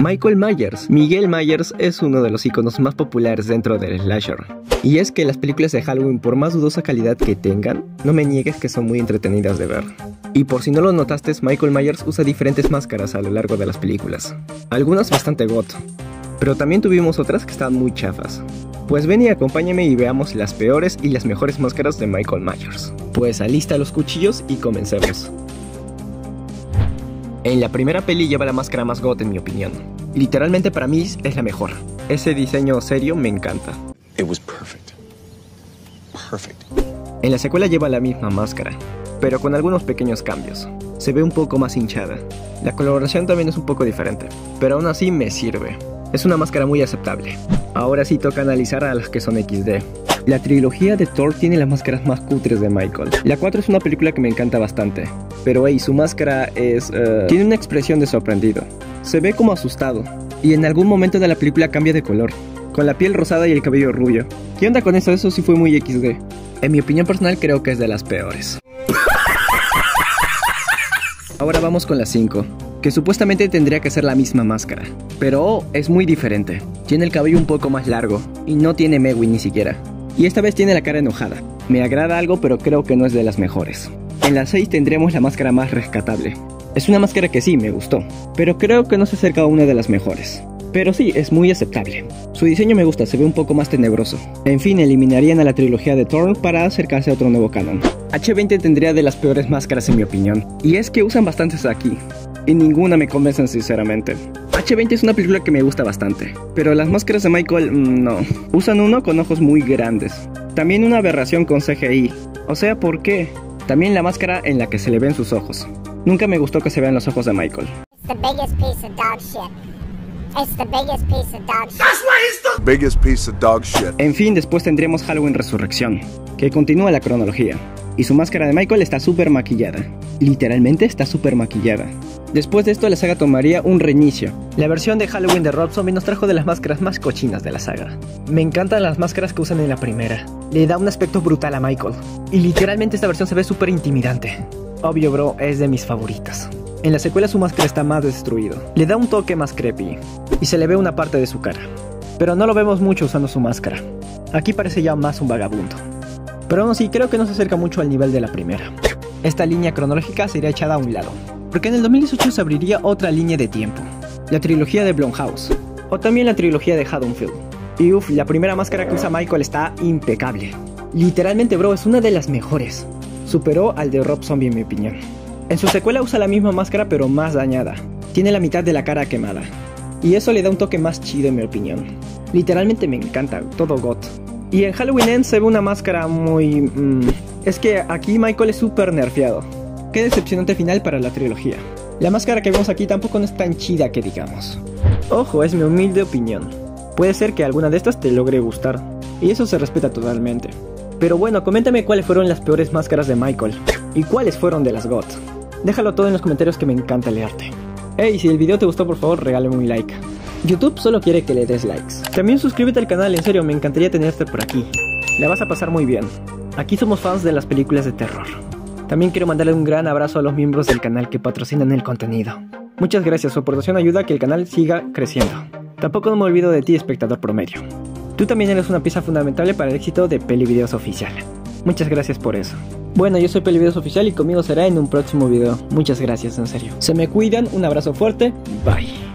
Michael Myers. Miguel Myers es uno de los iconos más populares dentro del slasher. Y es que las películas de Halloween, por más dudosa calidad que tengan, no me niegues que son muy entretenidas de ver. Y por si no lo notaste, Michael Myers usa diferentes máscaras a lo largo de las películas. Algunas bastante goth, pero también tuvimos otras que estaban muy chafas. Pues ven y acompáñame y veamos las peores y las mejores máscaras de Michael Myers. Pues alista los cuchillos y comencemos. En la primera peli lleva la máscara más goth en mi opinión. Literalmente para mí es la mejor. Ese diseño serio me encanta. En la secuela lleva la misma máscara, pero con algunos pequeños cambios. Se ve un poco más hinchada. La coloración también es un poco diferente, pero aún así me sirve. Es una máscara muy aceptable. Ahora sí toca analizar a las que son XD. La trilogía de Thor tiene las máscaras más cutres de Michael. La 4 es una película que me encanta bastante, pero hey, su máscara es... Uh, tiene una expresión de sorprendido. Se ve como asustado, y en algún momento de la película cambia de color, con la piel rosada y el cabello rubio. ¿Qué onda con eso? Eso sí fue muy XD. En mi opinión personal creo que es de las peores. Ahora vamos con la 5, que supuestamente tendría que ser la misma máscara, pero es muy diferente. Tiene el cabello un poco más largo y no tiene Megui ni siquiera y esta vez tiene la cara enojada. Me agrada algo pero creo que no es de las mejores. En la 6 tendremos la máscara más rescatable. Es una máscara que sí, me gustó, pero creo que no se acerca a una de las mejores. Pero sí, es muy aceptable. Su diseño me gusta, se ve un poco más tenebroso. En fin, eliminarían a la trilogía de Thorn para acercarse a otro nuevo canon. H20 tendría de las peores máscaras en mi opinión, y es que usan bastantes aquí, y ninguna me convencen sinceramente. H20 es una película que me gusta bastante, pero las máscaras de Michael mm, no. Usan uno con ojos muy grandes. También una aberración con CGI. O sea, ¿por qué? También la máscara en la que se le ven sus ojos. Nunca me gustó que se vean los ojos de Michael. En fin, después tendremos Halloween Resurrección, que continúa la cronología. Y su máscara de Michael está súper maquillada. Literalmente está súper maquillada. Después de esto la saga tomaría un reinicio. La versión de Halloween de Rob Zombie nos trajo de las máscaras más cochinas de la saga. Me encantan las máscaras que usan en la primera. Le da un aspecto brutal a Michael. Y literalmente esta versión se ve súper intimidante. Obvio bro, es de mis favoritas. En la secuela su máscara está más destruido. Le da un toque más creepy. Y se le ve una parte de su cara. Pero no lo vemos mucho usando su máscara. Aquí parece ya más un vagabundo. Pero aún así creo que no se acerca mucho al nivel de la primera. Esta línea cronológica sería echada a un lado porque en el 2018 se abriría otra línea de tiempo, la trilogía de Blumhouse, o también la trilogía de Haddonfield. Y uff, la primera máscara que usa Michael está impecable. Literalmente, bro, es una de las mejores. Superó al de Rob Zombie en mi opinión. En su secuela usa la misma máscara pero más dañada. Tiene la mitad de la cara quemada. Y eso le da un toque más chido en mi opinión. Literalmente me encanta, todo got. Y en Halloween End se ve una máscara muy... Mm, es que aquí Michael es súper nerfeado. Qué decepcionante final para la trilogía. La máscara que vemos aquí tampoco no es tan chida que digamos. Ojo, es mi humilde opinión. Puede ser que alguna de estas te logre gustar, y eso se respeta totalmente. Pero bueno, coméntame cuáles fueron las peores máscaras de Michael, y cuáles fueron de las GOT. Déjalo todo en los comentarios que me encanta leerte. Hey, si el video te gustó por favor regálame un like. YouTube solo quiere que le des likes. También suscríbete al canal, en serio, me encantaría tenerte por aquí. La vas a pasar muy bien. Aquí somos fans de las películas de terror. También quiero mandarle un gran abrazo a los miembros del canal que patrocinan el contenido. Muchas gracias, su aportación ayuda a que el canal siga creciendo. Tampoco me olvido de ti, espectador promedio. Tú también eres una pieza fundamental para el éxito de Peli Videos Oficial. Muchas gracias por eso. Bueno, yo soy Peli Videos Oficial y conmigo será en un próximo video. Muchas gracias, en serio. Se me cuidan, un abrazo fuerte, bye.